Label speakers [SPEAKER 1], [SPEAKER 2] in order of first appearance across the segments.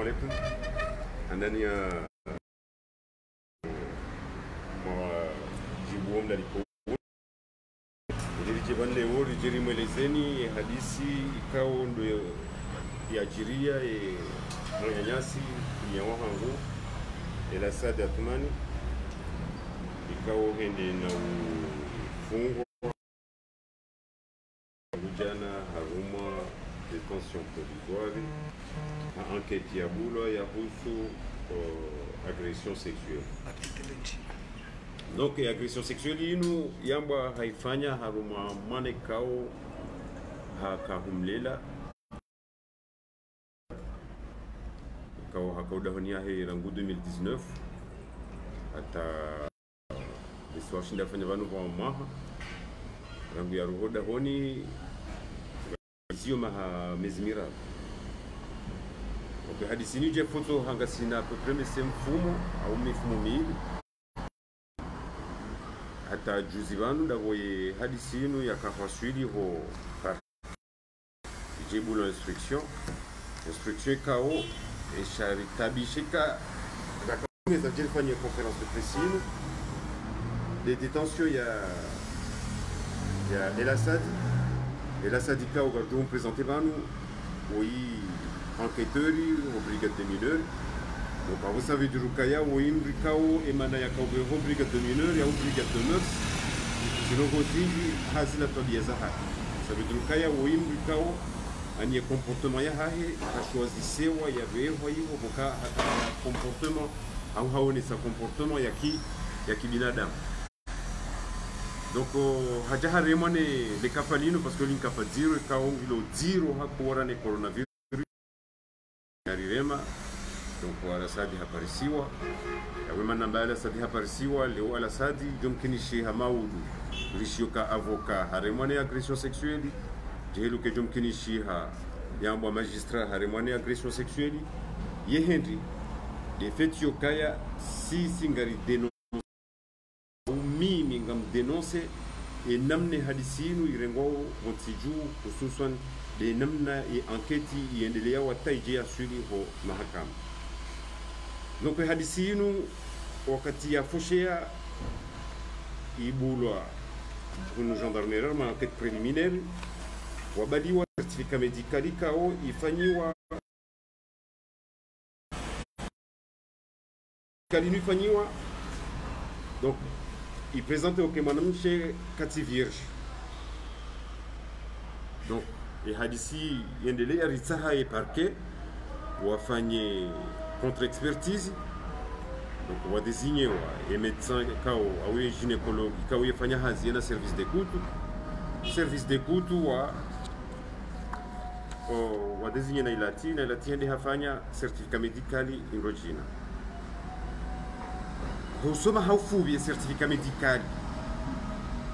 [SPEAKER 1] Alaikum. Ndani ya majibu omla liko lilijiban leo lijiri hadisi ikao ndo yajiria e mwanyanyasi kunyawahangu elasadi atumani ikao hende na ufungwa vijana haruma detention provisoire na enquête ya bulwa yahusu uh, agression sexuelle. Donc agression sexuelle inu yamba haifanya haruma mwane kao hakahumlela kao hakaudahonia he rangu 2019 hata isiwashinda fanya vanu va maha rangu ya ruhoda honi sio maha miezi miratu okay, hadi sini je foto hanga sina à peu près mese mfumo au mifumo miili. Hata juzi vanu ndavoye hadi sinu yakahwaswili ho par. Jibulo instruction. Instruction ikao esharitabishika ndakameza jelifanye conférence de presse inu de détention ya ya elasadi elasadi ikao gardomu présente vanu oyi enquêteurs au brigade de mineurs donc vous savez du rukaya wo imri kao emana ya kao ho brigade de mineurs ya brigade de mœurs sinogo zingi hazina tabia za haki sabe du rukaya wo imri kao anie comportement ya hahe hashoazisewa ya vewa hivyo boka comportement. Au haonesa comportement ya ki ya kibinadamu donc uh, haja haremwa ne le kafalino parce que linkapa zero kao ilo zero hakuora ne coronavirus. Arirema donc alasadi haparisiwa. Yawema namba alasadi haparisiwa leo alasadi jomkinishi hamaudu rishoka avoka. Haremwane agression sexuelle jeheluke jomkinishi ha. Yambwa magistrat haremwane agression sexuelle. Ye henry de fait yokaya sisi ngari denonce mimi ngam denonce e namne hadisinu irengwao montiju hususan de namna ya anketi iendelea wataije aswili ho mahakama. Donc hadisi yinu wakati ya foshea ibulwa kunu gendarmerie ma enquête préliminaire wabaliwa certificat médical ikao ifanyiwa kalinu ifanyiwa donc ipresente oke mwanamke kati vierge. Donc et hadisi iendelea ritsaha ye parquet wafanye contre expertise donc wadesigne wa e médecin kao awe gynécologue kao yefanya hazi yana service d'écoute. Service d'écoute wa o, wadesigne na ilati na ilati ende hafanya certificat médicali irojina médicali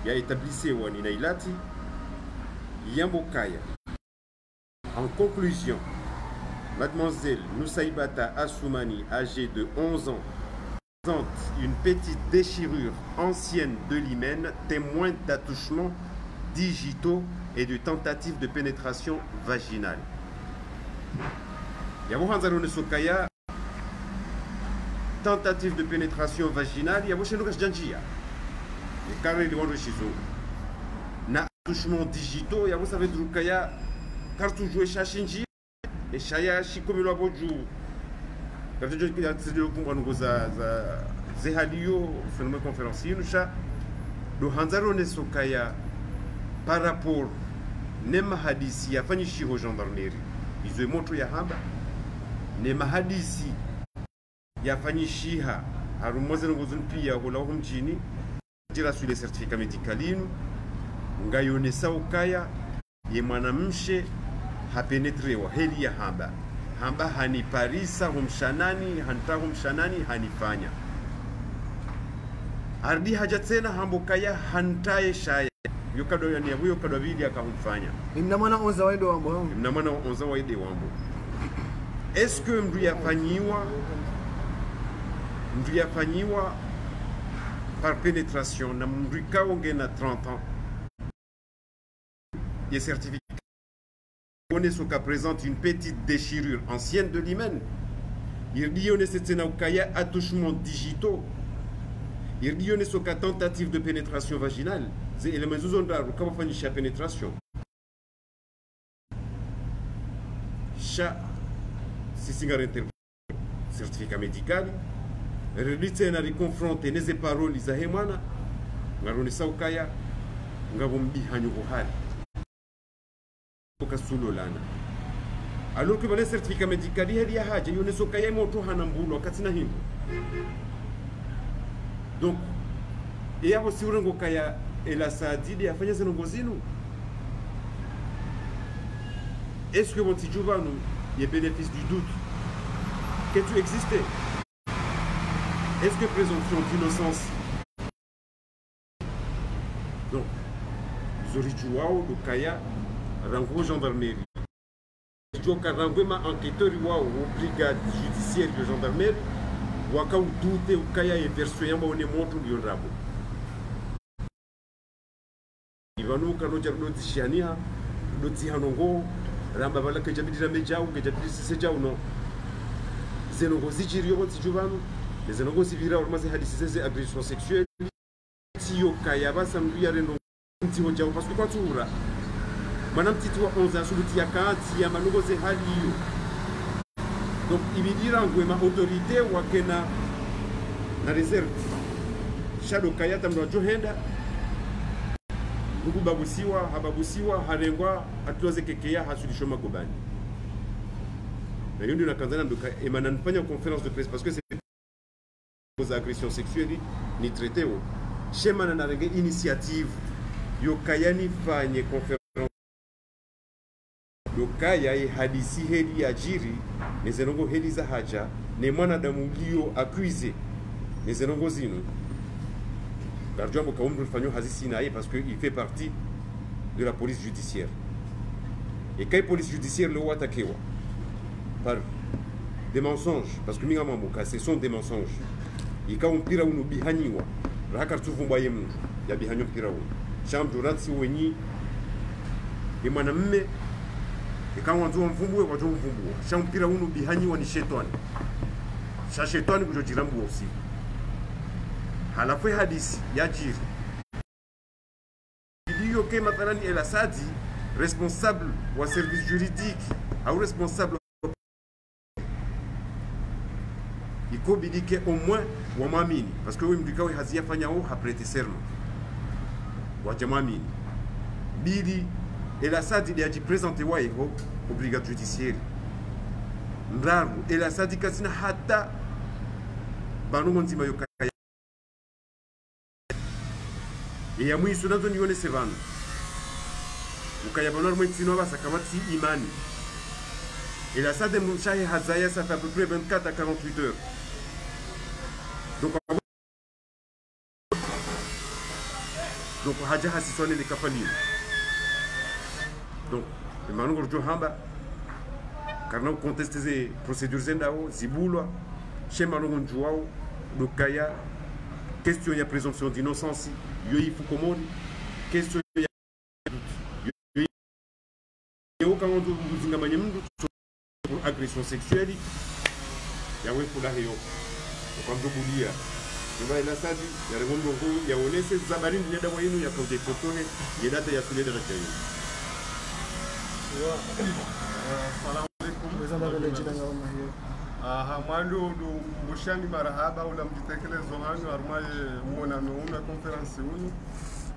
[SPEAKER 1] ya établissewa ni na ilati yambokaya En conclusion, mademoiselle Noussaïbata Assoumani, âgée de 11 ans, présente une petite déchirure ancienne de l'hymen, témoin d'attouchements digitaux et de tentatives de pénétration vaginale tentative de pénétration vaginale yaboshenoka sjanjia hein. ekare liwondo shizungu na attouchement digitaux yabosavedurukaya kartujue shashinjia eshaya shikomilwa boju kavyokumbwa nungo za zehaliyo phénomène conférence yinusha dohanza ronesokaya par rapport ne mahadisi yafanyishiho gendarmerie. Izwe moto yahamba ne mahadisi yafanyishiha harumoze nugozun pia hula mjini jira sule certificat medikalinu ngayonesa ukaya ye mwanamshe hapenetrewa heli ya hamba. Hamba haniparisa humshanani hanta humshanani hanifanya. Ardi haja tena hambokaya hantaye shaya yokado yani yabuyo kado bili akahumfanya
[SPEAKER 2] imna mwana onza waide wambo
[SPEAKER 1] ina mwana onza waide wambo est ce que mndu yafanyiwa mndu yafanyiwa par pénétration na mndu ikawo ngena 30 ans. Ye certificat on ce cas présente une petite déchirure ancienne de l'hymen. Irdione setena ukaya attouchements digitaux irdione soka tentative de pénétration vaginale. Ze elements zuzondaru kabafanyisha pénétration. Sha sisingara interprétation certificat médical relitena rikonfronte neze paroli za hemwana ngaronesa ukaya ngabo mbihanyo buhari kasulolana alors que bale certificat médical heli ya haja yoneso kaya moto hana mbulo akatina himbo. Donc eyabo siurengo kaya ela saadidi afanya zinongo zinu? Est-ce que bonti juvanu ye bénéfice du doute? Que tu existais est-ce que présomption d'innocence? Donc zorijuwao lukaya rango gendarmerie joka rangwema enquêteur wao wo brigade judiciaire de gendarmerie. Wakaudute ukaya ye version yamba one moto ndiyo rabo ivanuka noja rudodzishaniha rudodzihanongo ramba vala kejabidira mejau kejabidira sise jau no zenongo zichiriyo votsichu vanu nezenongo zivira urmaze hadisi zeze agression sexuelle tiyo kaya vasandu yarendo mtiwo jau paswe kwatsura mwana mtiti wa 11 asubuti ya kati ya manongo ze hali hiyo donc ibidira ngwema autorité wakena na reserve shado kayata mndu johenda. Ndugu babusiwa hababusiwa harengwa atuaze kekeya hasulisho magobani na hiyo ndio nakanzana nduka emana nifanya conference de presse parce que c'est aux agressions sexuelles ni traité wo shema na renge initiative. Yo kayani fanye conférence. Lokaya ye hadisi heli ya jiri nezenongo heli za haja ne mwanadamu ulio accusé nezenongo zino gardiambo kaumru fanyo hazisi naye parce que il fait partie de la police judiciaire. Et kai police judiciaire le watakewa par des mensonges parce que minga mamboka ce sont des mensonges ikawa mpira uno bihanyiwa raka tuvumba ye mndu ya bihanyo mpira uno shamjuratsi wenyi imwanamme mwanamme ikawa wanzu kwa wajo mvumbua sha mpira uno bihanyiwa ni shetani sha shetani kujojirambu usiku. Halafu hadisi ya jiri. Iliyo ke mathalani elasadi responsable wa service juridique. Au responsable iko bidike au moins wamwamini. Parce que we mdikawe haziyafanya o haprete serment. Wajamwamini. Bili El Asadi liajipresente wayeho au brigade judiciaire. Mraru elasadi kasina hata banongo nzima yo eya mwiso nazo nionese ukaya ukayabona rumwe tsino basa kamati imani. Et la sade mushahe hazaya sa fait à peu près 24 à 48 heures donc haja hasiswane le kafalini donc emanongo rjo hamba karna conteste ze procédures zendao zibulwa. She manongo njuwao dokaya question ya présomption d'innocence yo ifu komoni question ya yo kama mtu kuzingamanya mtu pour agression sexuelle yawe kula hiyo kwa mtu bulia Ndio ila sadi ya remondo huu ya onese zabarini ni dawa yenu ya kauje totone ya data ya kuleda na kayo
[SPEAKER 3] Assalamu alaikum. Aha, mwandu du mbushani marahaba ula mjitekelezo hanyu arumaye mwonano ume konferansi unu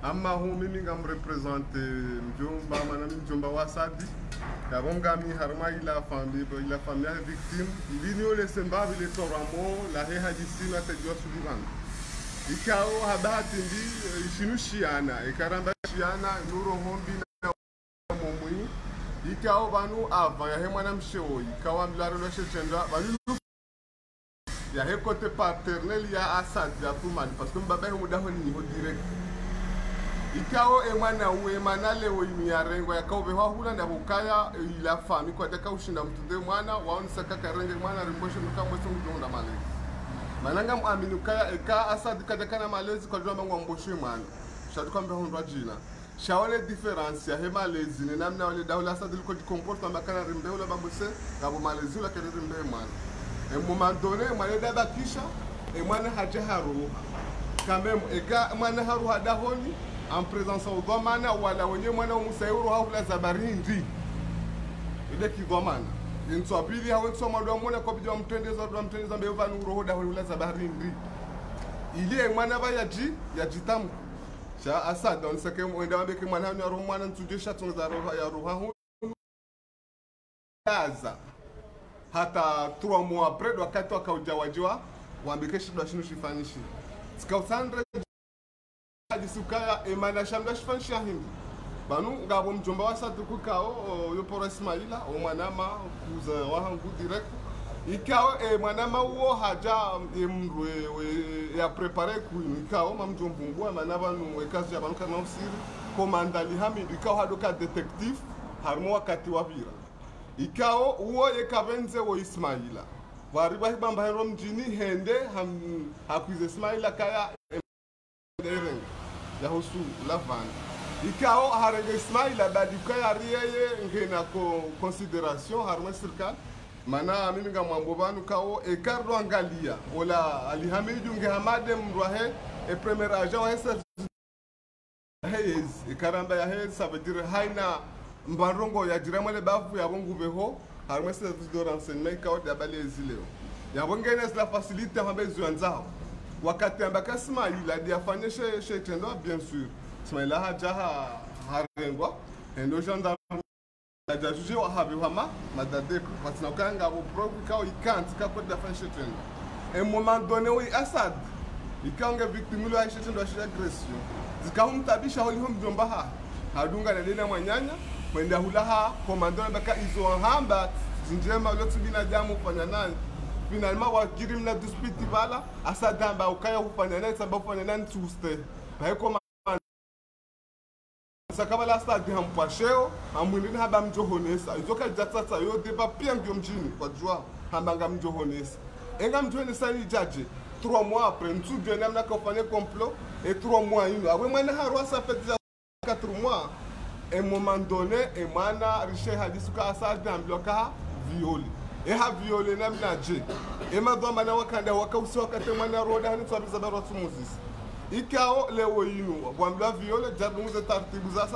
[SPEAKER 3] ama hu mimi ngamrepresente mjomba manami mjomba wa sadi yabongami harma ila fambi ila famia victime. Ilini ole semba vile toramo la he hadisina tejwa sulivan. Ikao habati ndi ishinu shiana. Ikaramba shiana nuro hombi na momwi ikao banu ava yahe mwana msheo. Ikawa mlaro lweshe chendwa banu yahe kote paternel ya asad ya tumani parce que mbaba he mudaho ni ho direct ikao emwana mwana uwe mana leo imiarengo yakao behwa hula nda bukaya ila fami kwa daka ushinda mtunde mwana waonisa kaka renge mwana rimboshe nuka mwese mjonda malezi mananga mwamini ukaya eka asadi kaja kana malezi kwa jua mangu amboshe mwana shatukwambia hundwa jina shaone difference ya he malezi ni namna wale daula asadi liko jikomporta makana rimbe ula babuse ngabo malezi ula kere rimbe mwana e mwumandone mwana daba kisha e mwana haja haruha kamem eka mwana haruha dahoni en présence au dhamana wala wenye mwana umusairo haula zabarindi ile kigomana intswabili hawentswa mwadwa mona kwabija mtendeza dwa mtendeza mbe vanu rohoda hola zabarindi ile mwana ba yaji yajitam sha asad on sake mwenda wambe ke mwana hanya roho mwana nsuje shatung za roho ya roho hu yaza hata trois mois après wakati wakaujawajiwa wambike shidwa shinu shifanishi sikausandre hadisukaya emana shamba shifani hindi banu ngabo mjomba wa satuku kao yo poro ismaila o mwanama kuza wahangu direct. Ikao e mwanama uo haja e mru e, e, ya prepare kuin ikao ma mjombungua mana banu e kazi ya banu kana usiri. Komandali hamidu ikao hadoka detective harmo wakati wa vira. Ikao uo yekavenze wo ismaila. Wariba hibamba hero mjini hende hakwize ismaila kaya e, yahusu lavanda ikao harenga ismaila badika yariyeye ngena ko consideration harumwe sirikali mana mimi ngamwambo vanu kao ekardo angalia. Ola alihamiju ngehamade mrwahe e premier agent wahe heyes ikaramba yahe savedire haina mbarongo yajiramwele bavu yavonguveho harumwe service de renseignement ikao dabaliyezileo yavongene zila facilite hambe zuyanzao wakati ambaka Ismail diafanye she she tendo bien sûr. Ismail haja ha harengwa. Endo gendarme haja juje wa habi hama madade patina kanga bo progu kao ikant ka ko da fashe tendo un moment donné oui assad ikanga victime lo aisha tendo asha agression. Zikahumtabisha holi hum jomba ha hadunga na lena mwanyanya. Mwenda hulaha komando baka izo hamba zinjema lotu binadamu fanya naye finalement wagirimna dispute vala asa damba ukaya kufanya nani samba kufanya nani tuste baiko sakavala sadi hampwasheo hamwindini hamba mjohonesa idzoka jatsatsa yodipa pia ngyo mjini kwajua hamba ngamjohonesa engamjohonesa nijaje trois mois après ntsubyo namna kofanya complot et trois mois ino awe mwana harwasa petiza quatre mois. Un moment donné et mwana rishe hadisuka asadi ambloka violi e ha viole namna je e madhoma na wakanda wakausi wakati mwana roda hani tsabiza baratu muzisi ikao lewo yinu wambla viole jardunguze taratibu za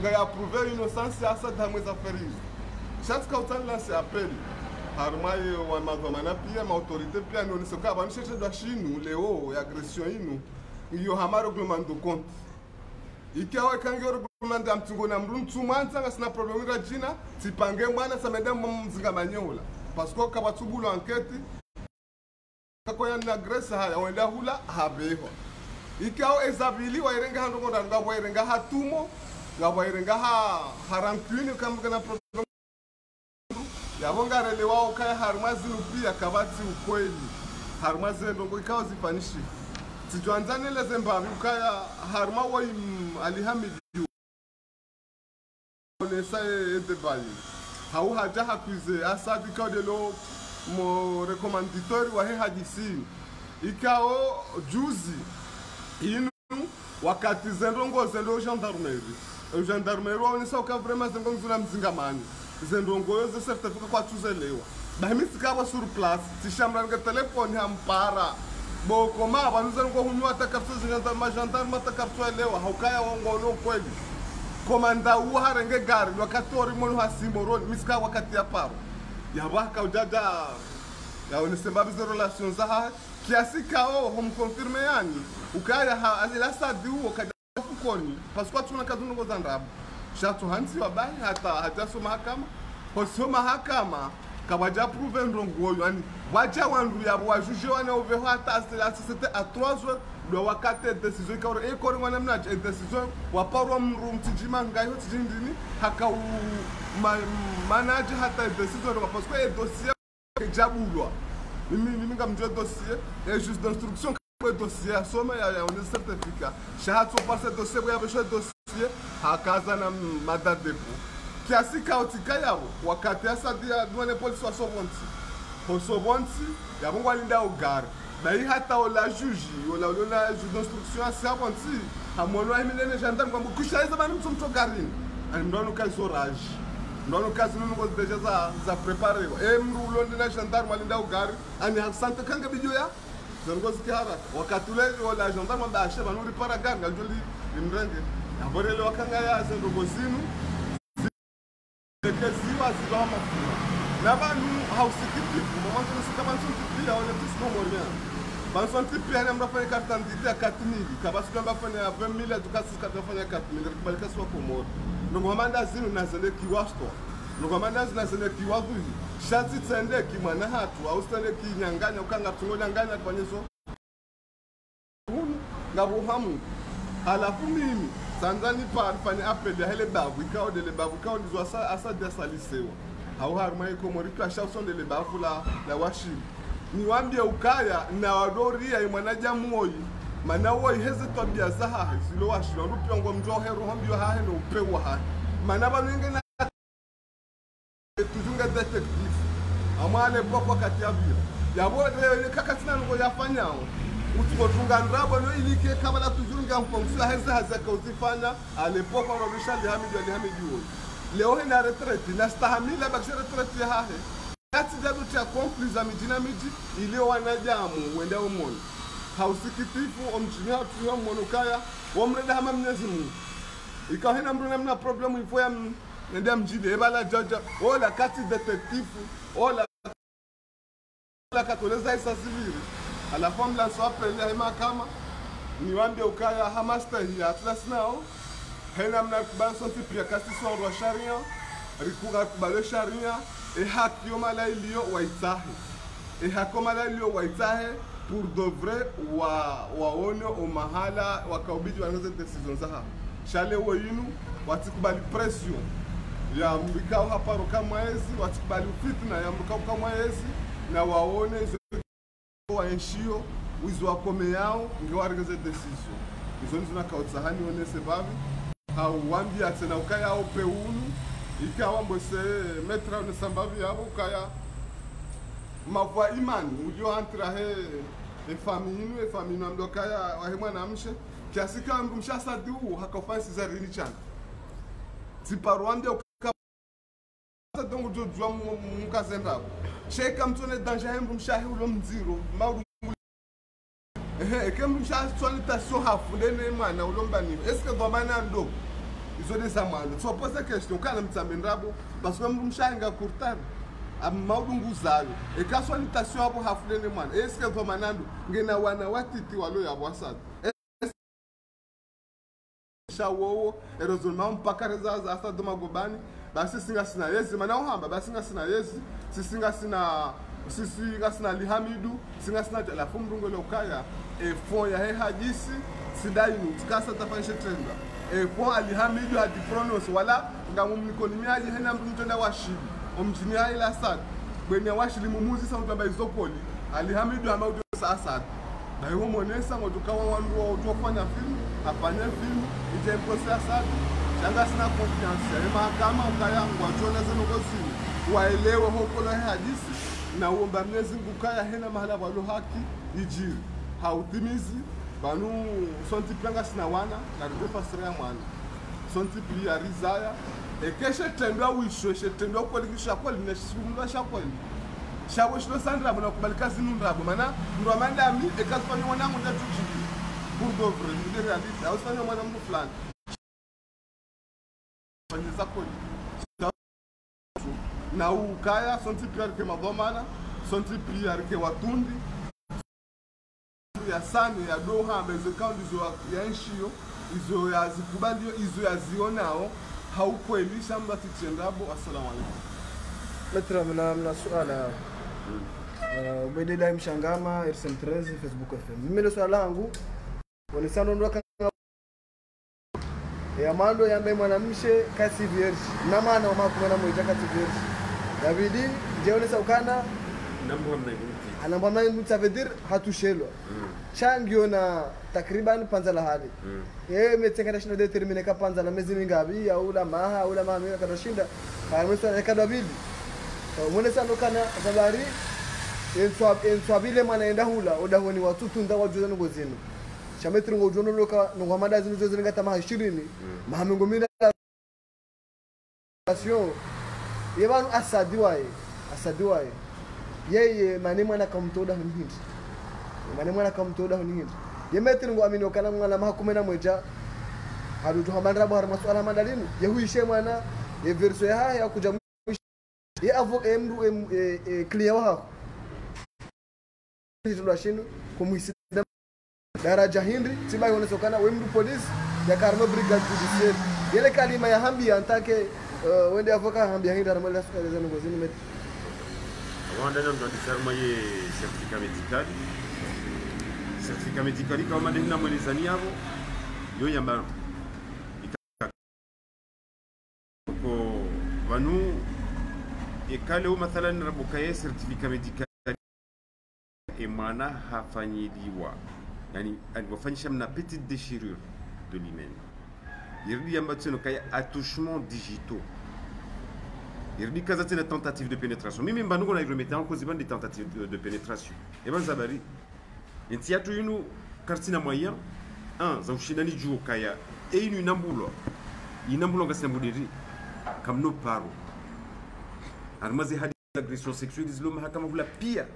[SPEAKER 3] nga ya prouver innocence ya asad hamweza ferizi. Shatika utani apeli. Harumaye wa madhomana pia maautorité pia so ka banisheshe dwa shinu leo ya agression inu. Iyo hama reglement de compte ikao ikange reglement ya mtungo na mru mtumanza nga sina problème ira jina tipange mwana sameda mzinga manyola. Parce que anketi kakoya na grace haya wenda hula habeho. Ikao ezabili wairenga hando ngoda nga wairenga hatumo nga wairenga ha harankuni kama problemu problem. Yabonga rele wao kaya harmazinu pia kabati ukweli. Harmazinu ndongo ikao zifanishi. Tijwanzane leze mbavi ukaya haruma wa alihamidi lesa etebaye ga o gate gapise a sa dikaudelo morekomanditori wa hehadisini ikao juzi ino wakati zendo ngozendo eugendarmerie eugendarmerie waonesa ukavurema zengo ngizula mzingamani zendongoyo zesertifika kwatuzelewa bahimitsikavo suri plus tishamurani katelefoni hampara boko ma vanhu zenokohunyiwa takaritswa magendarme takaritswa elewa haukaya wangoono kweli. Komanda uharenge harenge gari wakati ori mono hasimoroni misika wakati ya paro. Yabaka ujaja yaonesembabize relation zaha kiasi kao homkonfirme yani. Ukaya alasadi uo kadafukoni pasikuwa tuna kadunongo za ndabu shatu hansi wabahi hata hajaso mahakama hosio mahakama kawaja prove ndongo yani. Waja wandu yabo wajuje wane oveho hata asisete a 3 heures do wakati decision ikawre e kori wana mna decision waparwa mru mtijima ngayo tijindini haka u ma, manaje hata decision ndo parce que e dossier jabulwa. Mimi mimi ngamjua dossier e juste d'instruction kwa dossier asoma ya ya on certificat shahat so par ce dossier kwa besho dossier hakaza na mada depo. Kiasi kaotika yabo wakati asadia duane police wa sovonti hosobonsi yabongo alinda ogari bai hata ola juji ola olona juge d'instruction asabonsi hamono ahimilene gendarme kwamba kushaiza bani mtu mtu garini ani mndwanu kazi oraji mndwanu kazi nungo deja za za preparewa e mndu ulondina gendarme alinda ogari ani hasante kanga bijo ya zangozi kihara wakati ule ola gendarme amba ashe banuri para gari ngaljoli limrenge aborele wakanga ya zendogo zinu ekeziwa zibaho amafura n'abantu hausikitifu mamanzo nisika bansontipiya one tisinomoria bansontipiya ne mrafanya carte d'identité ya 4000 kabasika mbafanya 20000 adukasika tafanya 4000 rikubalika swa komoro nongomanda zinu nazele kiwasto. Nongomanda zinu nazele kiwadhui shatsi tsende kimwana hatu ausitende kinyanganya ukanga tungo nyanganya tufanyezo hunu Tanzania hau harma iko moritu asha usonde le bavu la la washi. Niwambie ukaya na wadoria imwana jamoi. Mana woi heze twambia zaha zilo washi. Wandu piongo mjo hero hombio hahe no upewa hahe. Mana banenge na tujunga detective amwale poko kati ya vile. Yabo leo kakatina ngo yafanyao utikotunga ndrabo no ilike kama la tujunga mfonction heze hazaka uzifanya alepoka robisha lihamidi alihamidi wo leo hena retreti na stahamila bakisha ya hahe. Kati jadu cha concluse mijina miji ilio wanajamu wenda umoni. Hausikitifu omjini hatu yo monokaya womreda hama mnyezi Mungu ikawa hina mruna mna problemu ifo ya nenda mjide ebala jaja ola kati detektifu ola la katoleza isa siviri. Alafu ambulance wapelea hema kama niwambia ukaya hamastahi atlas nao hena mna kubali sonti pia kasi sorwa sharia rikuga kubale sharia e hakio mala iliyo waitahe e hako mala iliyo waitahe pour de vrai wa waone o mahala wakaubidi wanaze decision zaha shale woyinu watikubali pression ya mbikao haparo kama ezi watikubali fitna ya mbikao kama ezi na waone waenshio wizi wakome yao ngewaregeze decision. Izo nizo nakaotsahani one vavi hauwambia tena ukaya ao unu ikawa mbose metra onesambavi yavo ukaya. Mavwa imani ulio antra he efami inu efami inu amdo kaya wahe mwana mshe kiasi mndu mshasadi huu hakafansi zarini chana. Tiparwambia dongo jojua mukazendako sheka mtsone danja he mndu mshahe ulo mdziro mauru kemshasolitation hafunde nemwana ulombaniko eske vamanando izodezamwana so pose question kana mtsambeni rabo paske mshaya ngakurtana maudunguzayo ekasolitation abo hafunde nemwana eske vamanando ngena wana watiti walo yabo asata shawowo erozolima mpaka zasata domagobani basi singasina yezi mana uhamba basi singasina yezi. Sisingasina sina sisinga sina lihamidu singa tala alafu lokaya ukaya efon ya he hadisi sidainu tikasa tafanishe tenda. Efon alihamidu hadi pronos wala ngamumnikonimiaji hena mndu mtenda washili. Omjini aila sad bwene washili mumuzi sa mtamba izopoli alihamidu alihamidu amaudio sa asad daiwo monesa ngotukawa wandu wa utofanya filmu afanye mpose asad changa sina confiance ya mahakama ukaya wachona zeno kozini waelewe hokolo he hadisi na uomba Mwenyezi Mungu hena mahala walo haki ijiri hautimizi banu sonti planga sina wana sira mwana. Sonti pli ya rizaya. Ekeshe tendwa wisho she tendwa kweli ya kweli na shimulwa sha kweli. Shawe shilo sandra bona kubalika zinu ndrabo mana ndo amanda mi ekasfanya mwanangu nda tuji pour de vrai ni realite au sanya mwana mtu fulani. Mwana kweli na ukaya sonti pia rike madhomana sonti pia rike watundi ya sani ya doha ya nshio izo ya zikubalio izo ya zionao haukuelisha mba titendabo assalamu alaikum.
[SPEAKER 2] Metra, mna mna suala uh, Ubaidillah Mshangama RSM 13 Facebook FM. Mimi ndo swala langu wanisano ndo kanga ya mando yambe mwanamshe kasi vierge. Na maana wa makuma na moja
[SPEAKER 1] ukana
[SPEAKER 2] anamba mai mtu avedir hatushelwa. Changio na takriban panza la hali
[SPEAKER 1] Mm.
[SPEAKER 2] yeye metengana shinda determine ka panza la mezi mingabi au la maha au la maha minga kada shinda harmesa ya kada bili mwene sana kana sabari enswabile mwana enda hula odahoni watutunda wajuza ngo zinu shametri ngo jono loka ngo mada zinu zinu ngata ma 20 mahamengo mina sio. yebanu asadi vanhu asadiwaye asadiwaye yeye mane mwana kamutoda hunindi mane mwana kamutoda ngo amini kana mwana mahakume na mweja. Hadutu hamandra bo har maswala mandalinu. Yehuishe mwana ye verso ya haya kuja ye avo emdu em clear wa hako. Hitulwa shinu kumuhisida daraja hindi tiba we wemdu polisi ya karma brigade judiciaire. Yele kalima ya hambi antake uh, wende avoka hambi ya hindi armala sukaleza ngozini met
[SPEAKER 1] Rwanda ndio ndisarma ye certificat médical certificat médical na rabuka ye certificat médical e mwana hafanyiliwa yani aliwafanyisha mna petite déchirure de l'hymen yirdi yamba tseno kaya attouchement digitaux. Irdi kaza tena tentative de pénétration. Mimi mbanduko na remettre en cause des tentatives de, de pénétration. Et ban zabari nti yatu yinu kartina moyen un za ushindani juu kaya e inu inambulo. Inambulo ngasi nambudiri kam no paro. Armazi hadi agression sexuelle zilo mahakama hula pia.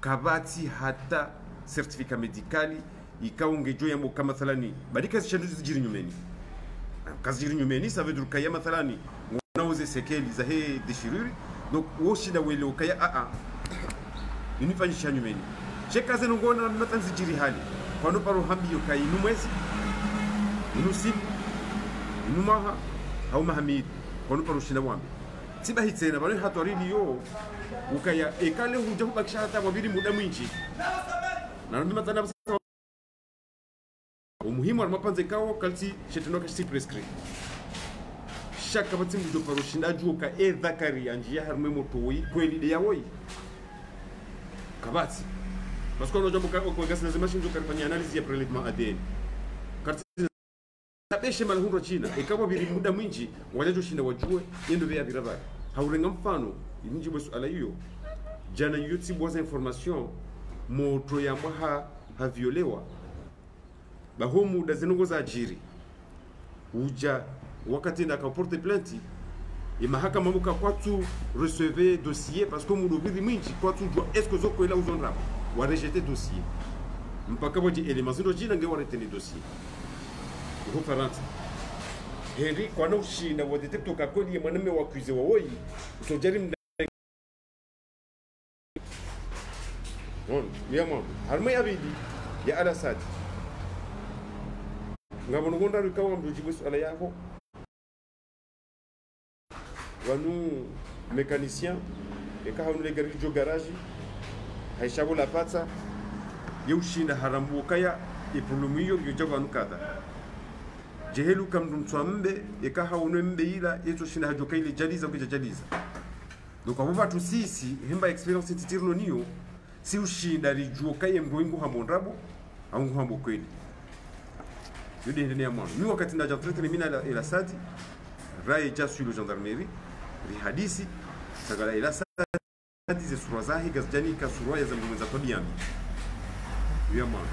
[SPEAKER 1] Kabati hata certificat medicali ikaungejo yambo kama mathalani badika zishandu zijiri nyumeni kazi jiri nyumeni ça veut dire kaya mathalani. Nauze sekeli za he déchirure donc woshida wele ukaya a a inifanyisha nyumeni? Chekaze nongona natanzi jiri hali. Kwa paro hambi yo inu mwezi? Inu maha? Au mahamid kwa paro shida wambi? Tiba hitsena bano hatwarili yo ukaya ekale huja kubakisha hata wabiri muda mwinji na ndo umuhimu mapanze kawo kalti chetendo si prescrit. Shaka shinda juka e dhakari anjia harume moto wi kweli de yawoyi kabati parce que unajua kwa kwa gasi lazima shinjo karifanya analizi ya prélèvement ADN tabeshe mala hundo china ikawa biri muda mwinji wajajo shinda wajue yendo vya birabara haurenga mfano inji bwe suala hiyo jana yuti bwaza information moto ya ha haviolewa bahomu da zinongo za ajiri uja wakati ndaka porte plainte e mahakama muka kwatu receve dossier parce que mudobiri mwinji kwatu jua est ce que zoko ila uzonra? Wa rejeter dossier. Mpaka boji elema zindo jina nge retenir dossier. Ko heri kwana na wa detecto ka kodi ye mwanamume wa accusé wa woyi utojari mda non yamo harma ya bidi ya sadi ngabona gonda rikawa mdoji bwesu ala yako. Wanu mécanicien ekahaunule gari jo garage haishabo la patsa. Yeushinda harambu kaya iyo yoja vanu kada jehelu kamdu mtswambe ekahaunwe mbe ila yeto shinda hajoka ile jaliza kuja jaliza. Donc abo batu sisi hemba experience titirno niyo si ushinda rijuo kaye mboingu hambo ndrabo angu hambo kweli ya mwana. Mi wakati ndaja traiter mina ila, sadi rai jasu le gendarmerie rihadisi sagala ila sadi ze surwa zahi gazjani ka surwa ya zambu za todiami ya mwana.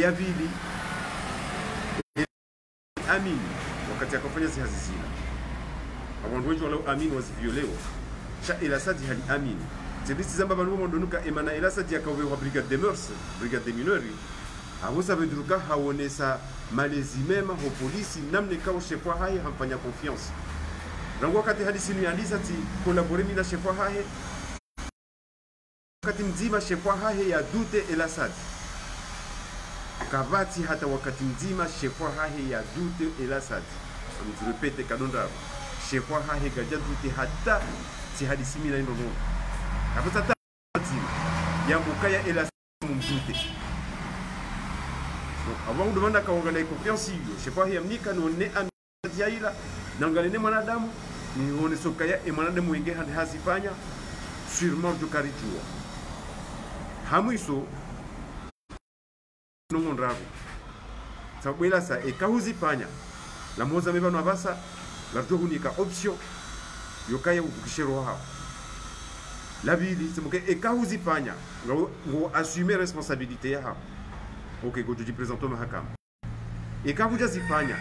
[SPEAKER 1] Ya vili amini wakati akafanya si hazizina abantu wengi walau amin waziviolewa sha ila sadi hali amini. tebisi zamba banuwa mondonuka emana ila sadi akawewa brigade de mœurs brigade de mineurs abo haonesa malezi mema ho polisi namne kawo shefwa haye hamfanya confiance. Rangu wakati hadisi ni andisa ti kolabore mina shefwa hahe wakati mzima shefwa hahe ya dute elasadi kavati hata wakati mzima shefwa hahe ya dute elasadi amturepete kadonda. Shefwa hahe gaja dute hata ti hadisi mina ino no kapata ta yambuka ya elasadi mumdute avant demanda kaongana confiance hiyo shefwa hahe amnika no ne amiaila nangalene mwanadamu nione sokaya e mwanadamu wenge hande hazifanya sûrement jokarijua hamwiso nongondrago sababu ila sa ekahuzifanya lamoza mevano avasa larjo hunika option. Yokaya uvukishero hao la vili semoke ekahuzifanya ngo assume responsabilité hapo okay go tujipresente mahakama ekakuja zifanya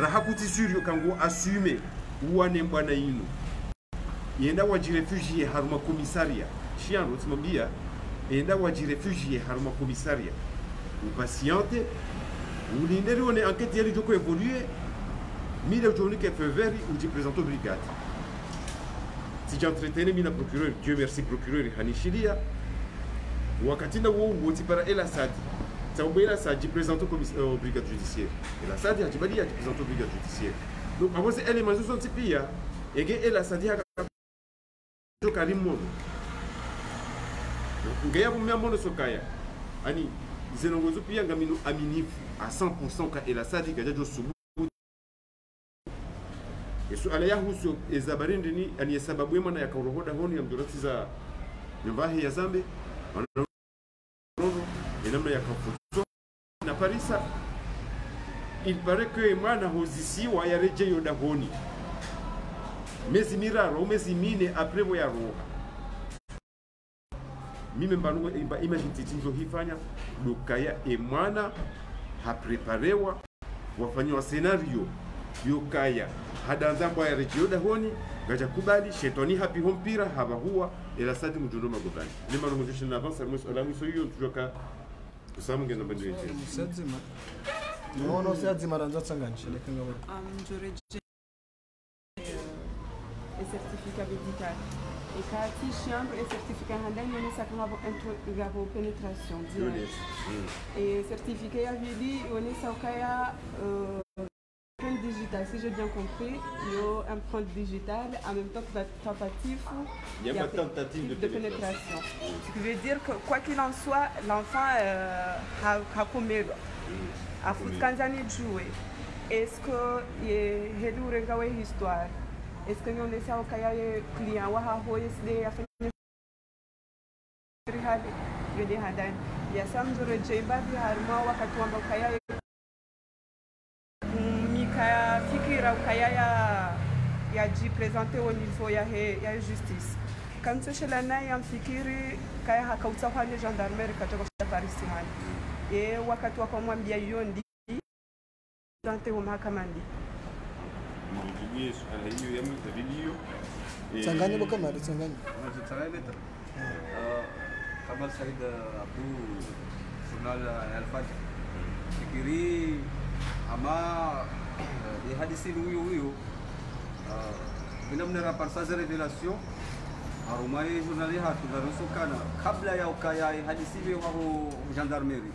[SPEAKER 1] raha kuti surio kango assume uwane bwana inu yenda wajirefugie haruma komisaria shiano timwambia yenda wajirefugie haruma komisaria upasiante ulinde one enquête yali joko évoluer mile ujonike feveri ujipresento brigade. Sijantretene mina procureur dieu merci procureur hanishiria wakati na wo wotipara el asadi sababu el asadi jipresente au brigade judiciaire. El asadi hajibali ajipresente au brigade judiciaire. Donc avose élément zo sonti pia ege el asadi haka jo karim mono ngeya bumya mono sokaya ani zenongozo pia ngamino aminifu à 100% ka el asadi gaja jo subu yesu ala yahusu ezabarindi ni ani sababu yemana yakaurohoda honi ya mdorati za nyumbahi ya zambe namna ya kafuzo na parisa. Il paraît que mwana hozisiwa yareje yoda honi mezi miraro mezi mine aprevo ya yaroha mime mbanuwe imba ima titinzo hifanya lukaya e mwana hapreparewa wafanyiwa senario yokaya hadanzambo ya rejioda dahoni shetani hapi hompira haba huwa elasadi mujundo magobani. Ni mano muzisha na avansa mwe ola mwiso hiyo tujoka usamu ngenda mbendwe nje
[SPEAKER 4] musadzima
[SPEAKER 2] nono siadzima ranza tsanganisha lekanga bari
[SPEAKER 5] Um, j'aurais déjà euh, et certificat médical. Et quand tu chambre et certificat handani on ça quand on gavo pénétration direct. Et certificat ya vili on est ça kaya euh, empreinte digitale si j'ai bien compris, yo empreinte digitale en même temps que tentative
[SPEAKER 1] Il y a pas de tentative de
[SPEAKER 5] de pénétration. Ce qui veut dire que quoi qu'il en soit, l'enfant euh, a, a commis a futkanja ni jue est-ce que ye hedu rengawe histoire est-ce que nyone sa kaya ye client wa ha ho yes de afanya hali yode hadan ya samzure jeba bi harma wakati wamba kaya ye ukayaya yajipresente au niveau ya he ya justice. Quand naye yamfikiri kaya hakauta kwa gendarmerie katokosha parisi hani ye wakati wakamwambia hiyo ndi presente wa
[SPEAKER 1] swala hiyo ya
[SPEAKER 2] boka mari
[SPEAKER 4] Said Abu Jurnal uh, Al Fajr. Fikiri ama uh, di hadisin huyu huyu uh, benar-benar parsaza revelation harumai jurnali hatu darusukana kabla ya ukaya hadisi hiyo hapo gendarmerie.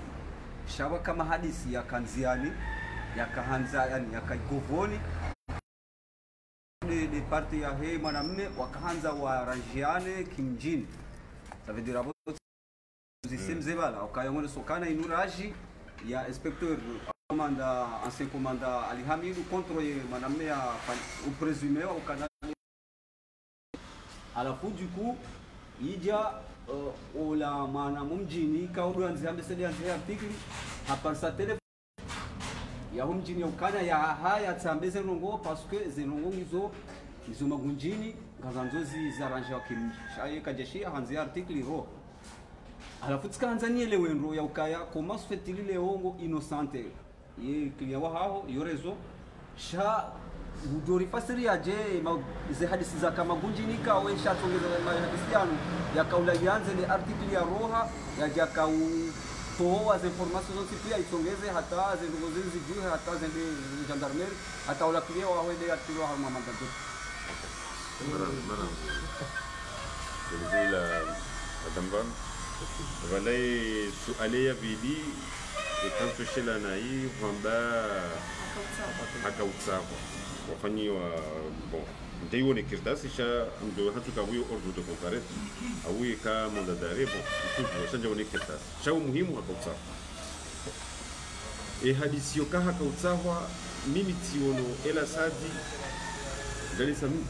[SPEAKER 4] Shawa kama hadisi ya kanziani ya kahanza yani ya kaigovoni de, de parte ya he mwanamme wakahanza warajiane kimjini dire abo zisemze bala ukayongona sokana inuraji ya inspecteur commanda ancien commandant Ali Hamid contre madame o présumé au Canada alafu du coup ija uh, ola mana mumjini kaudu anzi hambe sedi anzi article haparsa tele ya mjini ya ha ya haya tsambe zenongo parce que zenongo ngizo izo magunjini ngazanzo zi zaranja kimshaye kajeshi hanzi article ro alafu tsikanza nielewe ndo ya ukaya koma sufetilile ongo innocente ye client wa yo rezo. Sha ndori fasiri yaje ma- ze hadisi za kama gunjini kawe sha tongeza hadisi yanu ya kaula yanze ni article ya roha ya jakau toa ze information zote pia itongeze hata ze ndugu zezi zijue hata ze gendarmerie hata ula client wa wede ya tilo harma mandato
[SPEAKER 1] ila adamban walai suale ya vili ekanso shela na hii kwamba hakautsawa. Wafanyiwa bon ndeiwone kirtasi sha ndo hatuka wiyo ordo de comparaître awuye ka mandat d'arrêt bon toujours shanja wone kirtasi sha umuhimu hakautsawa. E hadisio ka hakautsawa mimi tiono ela sadi dalisa mimi.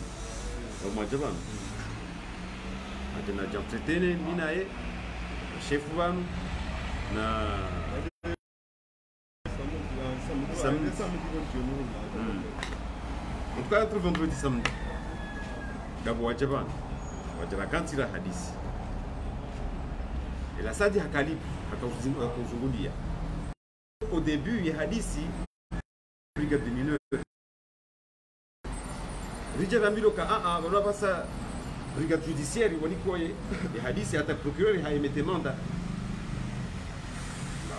[SPEAKER 1] Wamajabana atena jamtetene minaye shefu vanu na Samedi. en tout cas entre vendredi samedi. Gabo waja bana wajana kantira hadisi ila sadi hakalipa akauzungulia au début ya hadisi brigade de mineur rija rambilo ka a a wana basa brigade judiciaire walikoye ya hadisi hata procureur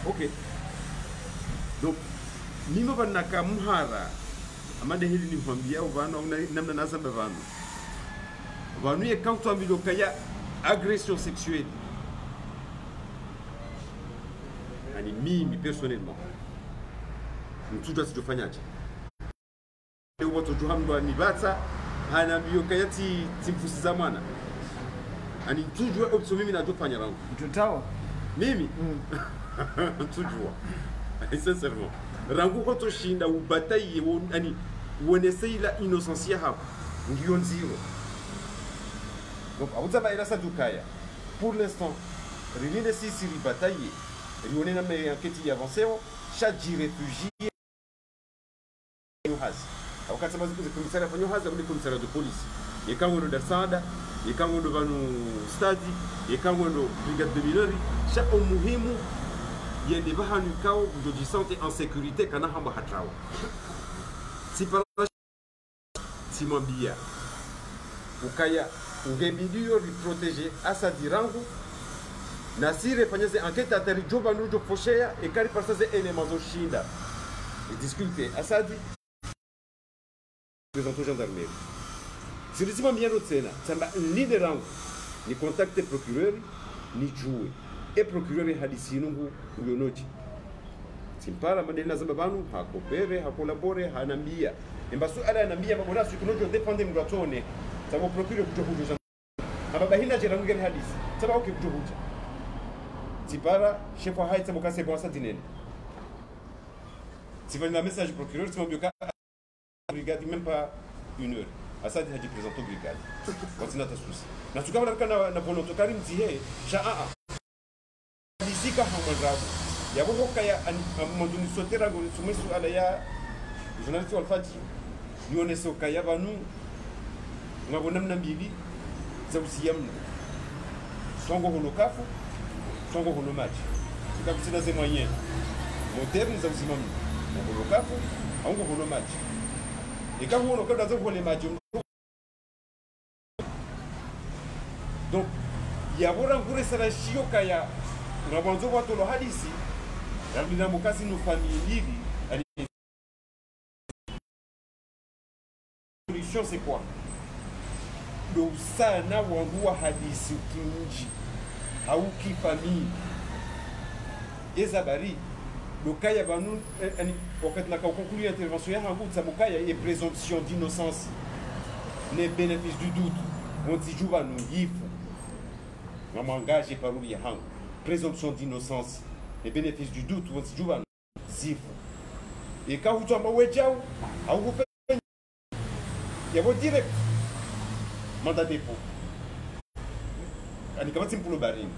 [SPEAKER 1] ok. Donc nimo vanaka muhara amade hili ni hwambia vanu au na- namna nazamba vanu vanu ye kautambilo kaya agression sexuelle ani mimi personnellement mtutu asichofanyaje? Watojuhamndwa nivatsa hana kaya ti timfusi za mwana. Ani ntujua option mimi najofanya rangu
[SPEAKER 2] mtutawa
[SPEAKER 1] mimi? Ntujua sincèrement rangu kotoshinda ubataye wo- ani woneseila innocence ya hapo ngiyo nziro. Donc autsabaira sadukaya pour l'instant rilinde sisi ribataye rione name anketi yavancewo shaji réfugie hazi awakatsama komisaria fanyo hazi akuti komisaria de polisi yekangondo darsada yekangondo vanu stadi yekangondo brigade de minori. Sha umuhimu yende vahanu kao ndojisante en sécurité kana hamba hatrawa sipara simwambia ukaya ungebidiyo riprotege asadi rangu na sire fanyeze enquête atari joba nujo poshea ekari parsaze elema idisculte asadi. Présente gendarmerie. Silisima miano tena tsamba nlinde rangu. Ni contacte procureur ni e procureur hadisi nungu uyonochi simpara madeni nazamba banu hakopere hakolabore hanambia embasu ala anambia babona sikunojo depende mngatone sabo procureur kujo za ababa hina jera gani hadisi. Sabo ke kutohujo tipara chef wa haitsa bokase bonsa dinene. Sivani na message procureur timambioka brigade même pas une heure. Asadi haji au brigade. Watina ta susi. Na tukabona kana na volonto kari mzihe sha a a disika hamandrago ya boko kaya amanduni sotera go sumesu ala ya journaliste walfaji nione so kaya banu ngabona mna mbili za usiyamna songo hono kafu songo hono maji. Tukakutina ze moyen moderne za usimamna na. Hono kafu aungo hono maji. Ikahuono kabla za kuone maji donc yabora ngure sara shioka ya ngabonzo watu lo hadisi yabina mukazi no familia ali solution c'est quoi do sana wangu wa hadisi ukinji au kifamili ezabari lokaya banu eh, ani wakati na conclure intervention ya hangu tsamukaya et présomption d'innocence. Ne bénéfice du doute montiju banu yifu ngamwangaje paruli ya hangu présomption d'innocence les bénéfices du doute wazijuba zifu ikawa utamba wejao aukupenya yavo direct mandat dépôt. Andikavatsi mpulo barini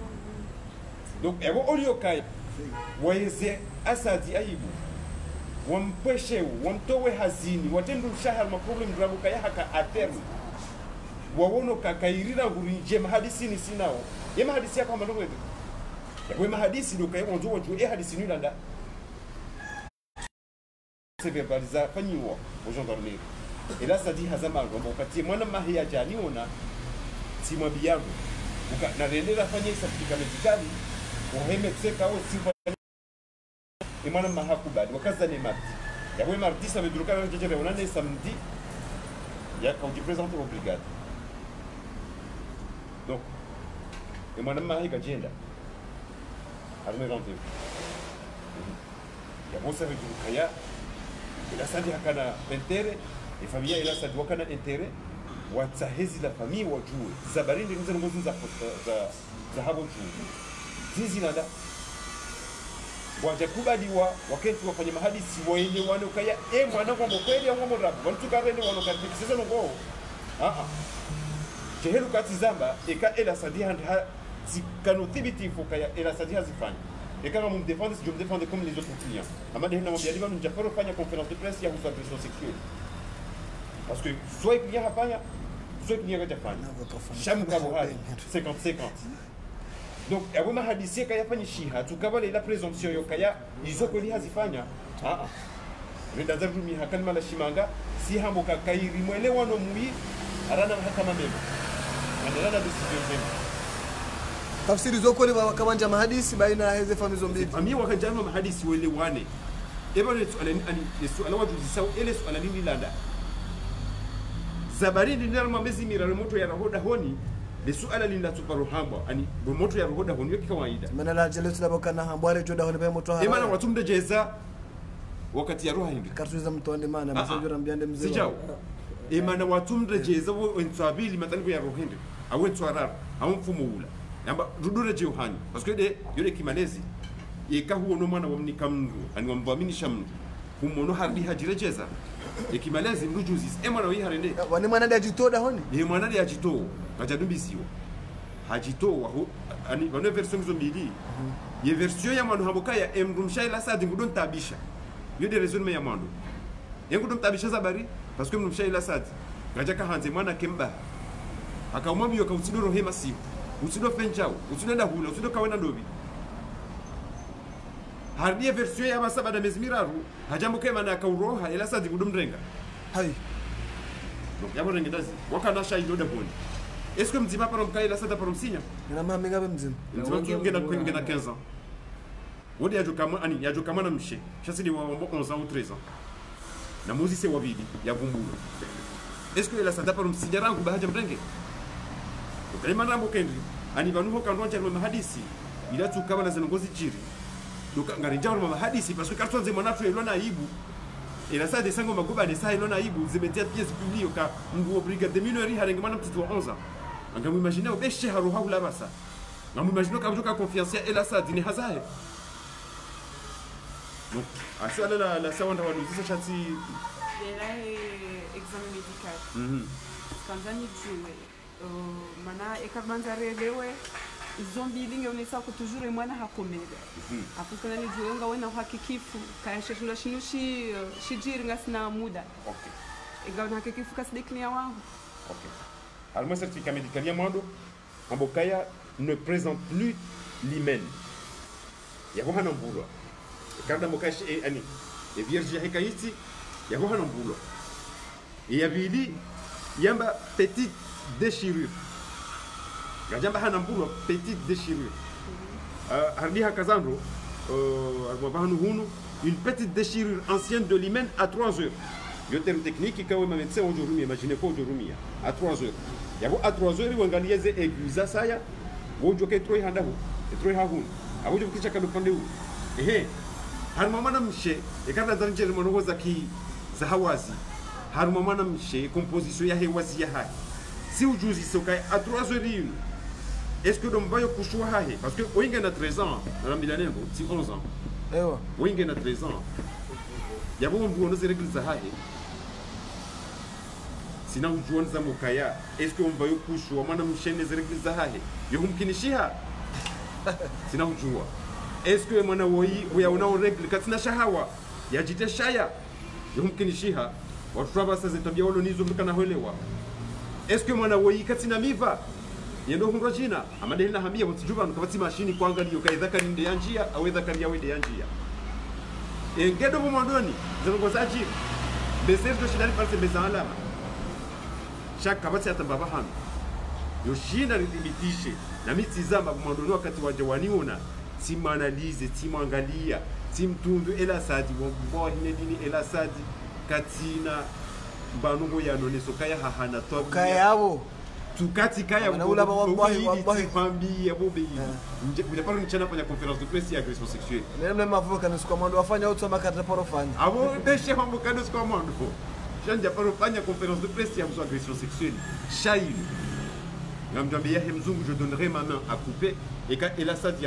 [SPEAKER 1] donc yavo oliyokaya waweze asadi aibu wampweshewu wamtowe hazini watende mshahara maproblemu ndavo kayahaka aterme wawonoka kairira nguri jema hadisini sinawo yema hadisi yako amalongwete amandowedu yakwe mahadisi doka yewonzo waju e hadisi nilanda se verbaliza fanyiwa au gendarmerie et là ça dit hazama ngomba ukatie mwana mahi ya jani ona simwabi yangu uka na rendera fanye certificat medicali uheme tseka au sifa imana mahakubali wakazane mardi. Yawe mardi ça veut dire quand jejere onane samedi. Ya quand tu présentes au brigade. Donc imana mahika jenda arme rendez-vous ya bosa veut dire kaya ila sadi hakana intere e familia ila sadi wakana intere watsahezi la famille wajue zabarinde nizo ngozi za za habo juu zizi nada. Wajakubaliwa wakenti wafanye mahadisi waelewane ukaya e mwana ngombo kweli au ngombo rabu vantukarende wanokarikisisa nongo. Aa chehelu kati zamba eka ela sadi hand ha zikano thibitifu kaya ela sadi hazifanya eka kama mdefende si je me défendais comme les autres clients. Amade hena mwambia liba njaparo fanya conférence de presse ya husu agression sexuelle. Parce que soit client hafanya sio kinyaga chafanya
[SPEAKER 2] Na wakafanya.
[SPEAKER 1] shamu kabo hali 50 50 donc abo mahadisi kayafanya shiha tukaba ila presumption yo kaya izo kweli hazifanya ah ah. Renda za rumi hakani mala shimanga si hambo kakairi mwelewano mui arana hakama mema anarana decision mema
[SPEAKER 2] tafsiri zokoni wakawanja mahadisi baina ya hizo famizo mbili?
[SPEAKER 1] Amia wakanja mahadisi welewane eba ni suala ni suala waju zisau ele suala nini landa? Zabari ni nalma mezi mira moto ya rahoda honi ni suala linda tuparo hamba ani moto ya rahoda honi yoki kawaida.
[SPEAKER 2] Mana la jele tulabokana hambware joda honi pe moto
[SPEAKER 1] emana
[SPEAKER 2] maana
[SPEAKER 1] watumde jeza wakati ya roha hindi
[SPEAKER 2] kartuza mtonde mana
[SPEAKER 1] Ah, ah.
[SPEAKER 2] masajura mbiande mzee
[SPEAKER 1] sijao emana watumde jeza wo entsabili matalibu ya roha hindi awe tswarar awe mfumo ula yamba rudure je uhanyu parce que de yore kimalezi yeka huo no mwana wamnika mndu ani wamvaminisha mndu humono hardi hajirejeza. Ekimalezi mrujuzi emana wi harende
[SPEAKER 2] wani mwana da jitoda honi?
[SPEAKER 1] Ni mwana ali ajitowa ngajadumbisiwa hajitowa hu- ani vano version zo mbili. Ye version ya mwana haboka ya emrumsha ila sadi ngudon tabisha yo de raisonnement ya mwana yengudon tabisha zabari parce que mrumsha ila sadi ngajaka hanze mwana kemba. Akaumwambiyo ka usido hema siku usido fenjao usido ndahula usido kawena ndobi. Hardie version ya masaba da hajambo hajamboka mana akauroha ila sadi kudomrenga renga.
[SPEAKER 2] Hai.
[SPEAKER 1] Yaborengedazi dazi. Wakanasha da boni. Est ce que mzima paro mkaila sada paro msinya
[SPEAKER 2] ngina mama ngabe mzima.
[SPEAKER 1] Mzima ngena ngena 15 ans wodi ajoka kama ani ajoka kama na mshe. Shasidi wa wambo 11 ans ou 13 ans na muzi se wabidi ya vumbulu. Est ce que la sata paro msinya rangu bahaja mrenge ukali manambo kendi ani vanu ho kanwa cha mahadisi ila tukaba na zinongozi doka ngari jawo mahadisi parce que mwanatu elwa na ibu ila saa desango magoba de saa ilona ibu zimetia pièce publique ka ngu brigade minori harenge mwana mtoto wa 11 ans ngamu imaginer haru hau la basa. Ngamu imaginer ka konfiansi confiance ela saa dini hazahe donc asa la la la sawanda wa nuzisa chati
[SPEAKER 5] Era exame medical.
[SPEAKER 1] mhm.
[SPEAKER 5] Kwanza nijue uh, mana ekabanza relewe. Izo mbili ngeonesa ko toujours mwana hakomega apo kana nijue nga wena hakikifu kaya sheshula shinu shi uh, shijiri ngasina muda.
[SPEAKER 1] Okay
[SPEAKER 5] igaona hakikifu kasideknia wangu.
[SPEAKER 1] Ok. Alors moi certificat médical. Ya mwando ambokaya ne présente plus l'hymen. Yako hana mbulwa kada mbokaya shi eh, ani e vierge heka hiti yako hana mbulwa e ya bili yamba petite déchirure. Gajamba hana mbulwa petite déchirure. Uh, hardi hakazandro uh, arbabahanu hunu une petite déchirure ancienne de l'hymen à 3 heures. Yo terme technique ikawe ma médecin ojorumia imagine ko ojorumia à 3 heures. Yabo à 3 heures wangalie ze aiguisa saya wojo ke troi handahu e troi hahun abojo kicha kado pande hu. Ehe har mama na mshe e kada zanjere mono za ki za hawazi har mama na mshe composition ya hewazi ya hai si ujuzi sokai à 3 heures une est-ce que dom bayo kushwa hahe parce que oinga na 13 ans na milanengo si 11 ans.
[SPEAKER 2] Ewa
[SPEAKER 1] wingi na 13 ans. Yabo mndu ono ziregli za hahe sina ujuoni za mukaya que umva yo kushwa mwana mshene ziregli za hahe yo humkinishiha sina ujua que mwana woyi uya unao regli katina shahawa yajite shaya yo humkinishiha watu basa zitabia walo nizo mkana holewa eske mwana woyi katina miva? Yendo hungro jina. Amadeli na hamia watijuba nukabati mashini kuangalia kaidhakari nde ndeyanjia awe au idhakari yawe nde ya njia. Engedo bomondoni do shidari shidani mbeza alama. Shaka bati atambaba hano yoshina nilimitishe na mitizama mwandoni wakati waja waniona timanalize timwangalia timtundu elasadi wambohinedini elasadi katina mbanungo yanoneso kaya hahana twabia
[SPEAKER 2] kaya yabo.
[SPEAKER 1] Tukati kaya
[SPEAKER 2] Wana ula ba wallahi, wallahi.
[SPEAKER 1] kwambia bobe nje kujaparo nichana fanya conference de presse ya agression sexuelle.
[SPEAKER 2] Nene mle mavuka nisukwa mwando wafanya utoma katra poro fanya
[SPEAKER 1] abo beshe mambo kado kwa mwando shanja paro fanya conference de presse ya agression sexuelle. Shaili ngamjambia he mzungu je donnerai ma main à couper et quand elle a ça dit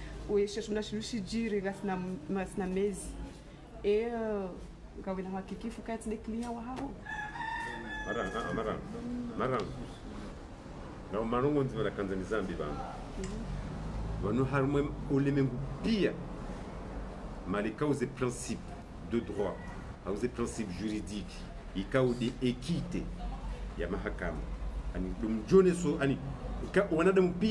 [SPEAKER 5] uesheshuna shilu shijiri gasna masna mezi. E nga wena uhakikifu kaya tide client wa hao?
[SPEAKER 1] Mara ah, mara mara na marongo nzi barakanza ni zambi bantu vanu harumwe ulimengu pia. Malikauze principe de droit. Auze principe juridique. Ikaude equite ya mahakama. Ani dumjone so ani ka wanadamu pia